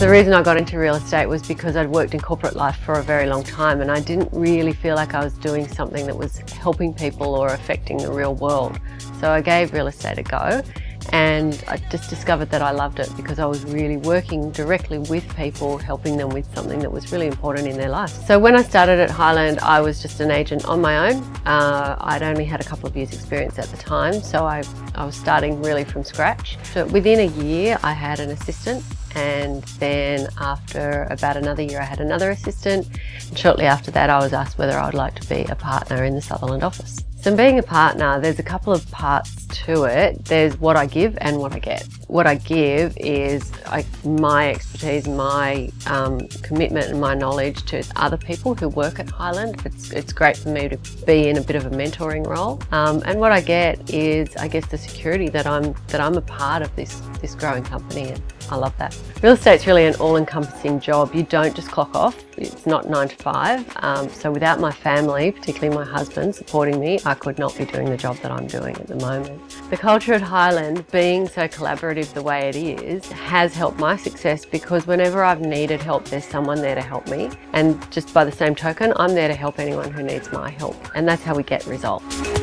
The reason I got into real estate was because I'd worked in corporate life for a very long time and I didn't really feel like I was doing something that was helping people or affecting the real world. So I gave real estate a go and I just discovered that I loved it because I was really working directly with people, helping them with something that was really important in their life. So when I started at Highland, I was just an agent on my own. Uh, I'd only had a couple of years experience at the time, so I, I was starting really from scratch. So within a year, I had an assistant and then after about another year I had another assistant. And shortly after that I was asked whether I would like to be a partner in the Sutherland office. So being a partner, there's a couple of parts to it. There's what I give and what I get. What I give is I, my expertise, my um, commitment and my knowledge to other people who work at Highland. It's, it's great for me to be in a bit of a mentoring role. Um, and what I get is, I guess, the security that I'm, that I'm a part of this, this growing company. And I love that. Real estate's really an all-encompassing job. You don't just clock off. It's not nine to five. Um, so without my family, particularly my husband, supporting me, I could not be doing the job that I'm doing at the moment. The culture at Highland, being so collaborative the way it is, has helped my success because whenever I've needed help, there's someone there to help me. And just by the same token, I'm there to help anyone who needs my help. And that's how we get results.